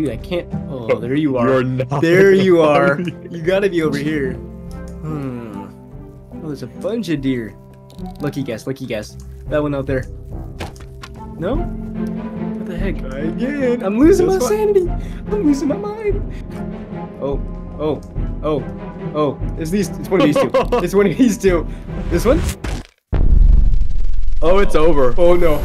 Dude, I can't. Oh, oh there you are. You're not. There you are. You gotta be over here. Hmm. Oh, there's a bunch of deer. Lucky guess, lucky guess. That one out there. No? What the heck? I again. I'm losing my sanity. I'm losing my mind. Oh, oh, oh, oh. It's these. It's one of these two. It's one of these two. This one? Oh, it's over. Oh no.